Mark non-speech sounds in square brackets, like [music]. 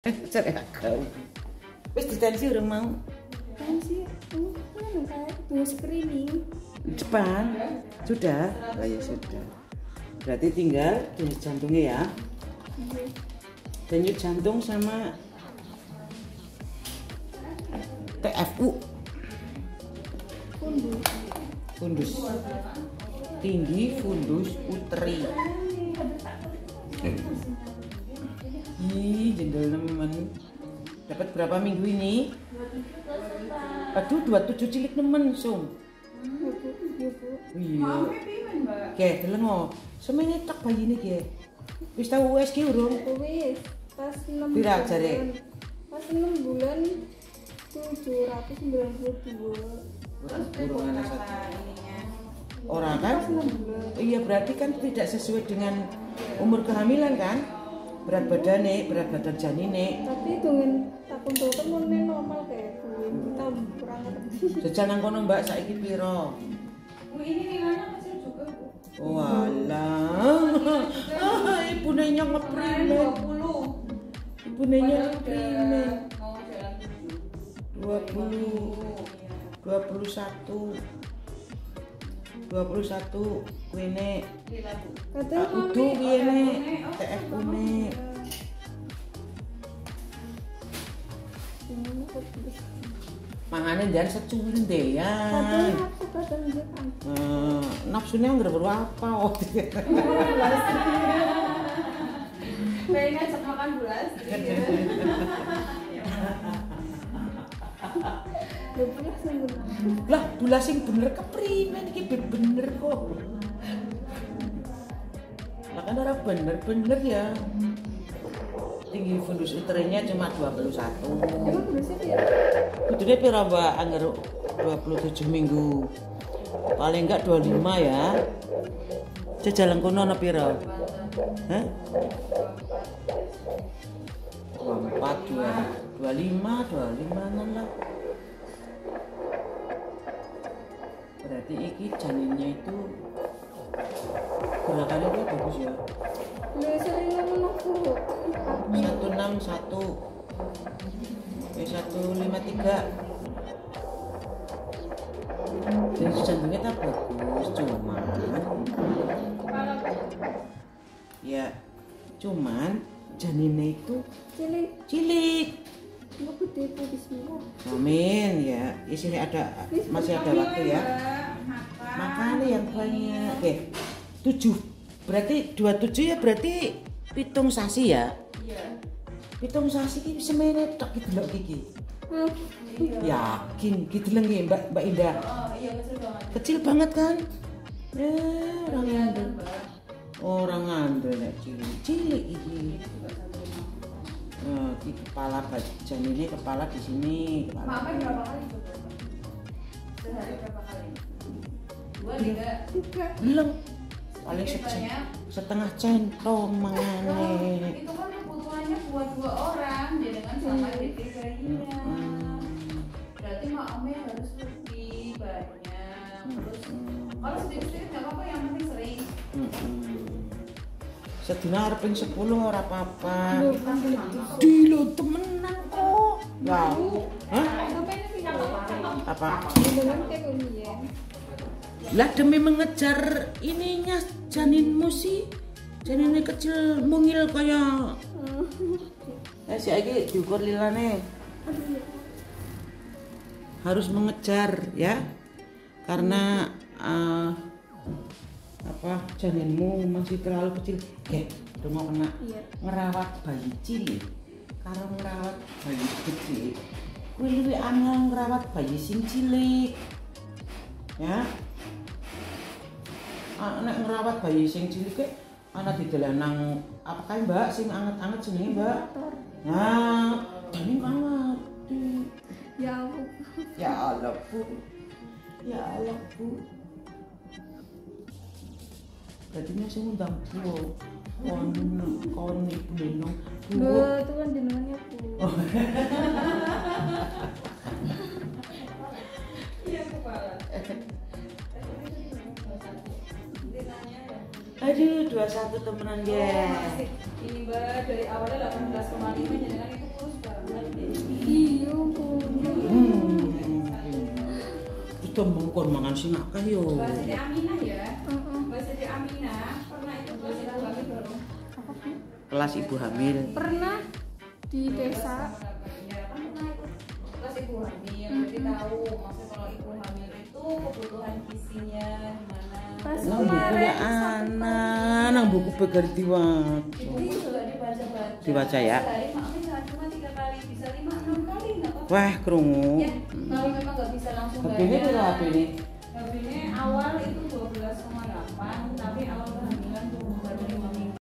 Cari kau. Wis ditensi urung mau. oh, kan kayak tunggu screening Depan. Sudah? Oh ya sudah. Berarti tinggal denyut jantungnya ya. Denyut jantung sama TFU fundus fundus tinggi fundus uteri Ih, jendel nemen. Dapat berapa minggu ini? Aduh, 27 cilik nemen, Sum. ya ya Iya. Oke, delengo. Semene tak bayi ini ge. Wis tau USG urung? wis pas enam Pira bulan jare? pas enam bulan tujuh ratus sembilan puluh dua Urung, urung ana satu. Ora kan? pas enam bulan Iya, berarti kan tidak sesuai dengan umur kehamilan kan? Berat badannya, berat badan janine. tapi dengan takun dokter mulai normal kayak kita kurang Jajal nang kono Mbak saiki piro? Bu ini nilainya kecil juga bu. Walah. Ah, ibu ngeprimen. 20. Ibu nenya Padahal ngeprimen. udah mau jalan 20 21 21 kuene. Lila bu. katanya udu mami kuene oh, TF terus mangane ya dia kan Eh, nafsunya nggak berapa oh [laughs] ngajak makan bulas. [laughs] lah bula sing bener keprimen iki ben bener kok lah kan orang bener-bener ya tinggi fundus uterenya cuma 21 emang berarti dia Kudune pira Mbak anggar 27 minggu. Paling enggak 25 ya. Jajalan kono ana pira? Hah? 24 2 25 25 lah. Berarti iki janinnya itu gerakannya itu bagus ya. Lu sering ngomong aku 161 Eh 153 Jadi jantungnya tak bagus Cuman Ya Cuman Janinnya itu cilik. cilik. Amin ya. Di sini ada Masih ada waktu ya Makan yang banyak Oke tujuh Berarti 27 ya berarti Pitung sasi ya Iya. Pitung sasi ini semene tok gitu loh Kiki Hmm. Yakin gitu loh nggih, Mbak Mbak Indah. Oh iya kecil banget. Kecil banget kan? Eh, orang ngandel. Orang ngandel nek cilik. Cilik. Eh, di kepala bajan ini kepala di sini, kepala. Mama berapa kali coba? Sehari berapa kali? Dua, tiga. Belum. Paling Sedikit setengah, setengah centong Oh, mangane. itu kan kebutuhannya buat dua orang, dia dengan sama Hmm. diri bayinya. Hmm. Berarti maknya harus lebih banyak. Terus Hmm. kalau sedikit-sedikit nggak apa-apa, yang penting sering. Sedina arepin 10 ora apa-apa. Kan Dilo temenan kok. Lah. Hah? ngapain sih kamu Apa? Lah demi mengejar ininya janinmu sih. Janinnya kecil mungil kaya. Eh si Aki diukur lilane. Harus mengejar ya. Karena eh, apa janinmu masih terlalu kecil. Eh udah mau kena iya. ngerawat bayi cilik. Karo ngerawat bayi gede kuwi luwih angel ngerawat bayi sing cilik. Ya nek ngerawat bayi sing cilik ke ana didelenang apa kae Mbak? Sing anget-anget jenenge Mbak? Nah jadi banget ya aku ya Allah Bu. Ya Allah Bu. Berarti ini saya ngundang Bu kon kon ibu nenong Bu. Itu kan jenengannya bu [laughs] Aduh, 21 temenan dia. Oh, masih. Ini Mbak dari awalnya 18,5 kan itu kurus banget. Iya, Kita mengkon mangan singak kah yo. Bahasa di Aminah ya. Mbak di Aminah pernah itu kelas ibu hamil belum? Kelas ibu hamil. Pernah di desa. Kelas ibu hamil, jadi tahu maksud kalau ibu hamil itu kebutuhan gizinya gimana Pas Nang buku ya anak, nang buku pegar diwaca. Di. Dibaca ya? Wah, krungu. Ya, kalau memang nggak bisa langsung HP ini berapa HP ini? HP ini awal itu 12,8 tapi awal